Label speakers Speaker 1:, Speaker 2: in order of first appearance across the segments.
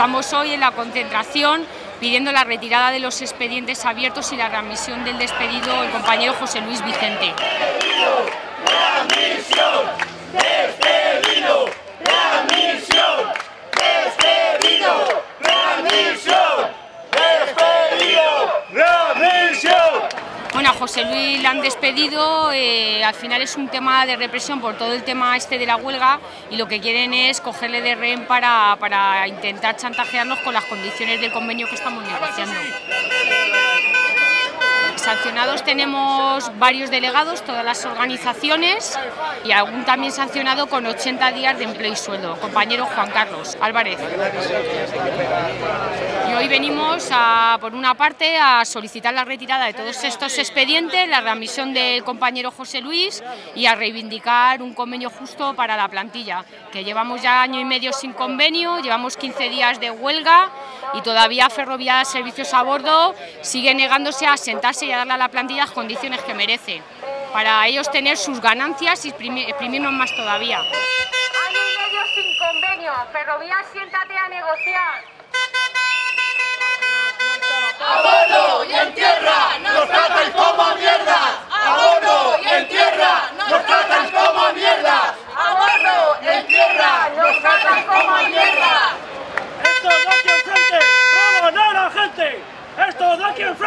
Speaker 1: Estamos hoy en la concentración pidiendo la retirada de los expedientes abiertos y la readmisión del despedido el compañero José Luis Vicente. Bueno, a José Luis le han despedido, eh, al final es un tema de represión por todo el tema este de la huelga y lo que quieren es cogerle de rehén para, para intentar chantajearnos con las condiciones del convenio que estamos negociando. Sancionados tenemos varios delegados, todas las organizaciones y algún también sancionado con 80 días de empleo y sueldo, compañero Juan Carlos Álvarez. Y hoy venimos, a, por una parte, a solicitar la retirada de todos estos expedientes, la readmisión del compañero José Luis y a reivindicar un convenio justo para la plantilla, que llevamos ya año y medio sin convenio, llevamos 15 días de huelga y todavía Ferrovial Servicios a Bordo sigue negándose a sentarse y a darle a la plantilla las condiciones que merece, para ellos tener sus ganancias y exprimirnos más todavía.
Speaker 2: Año y medio sin convenio, Ferrovial siéntate a negociar.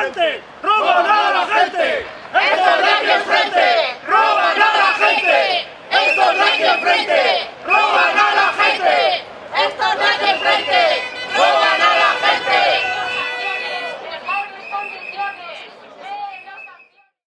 Speaker 3: Adelante.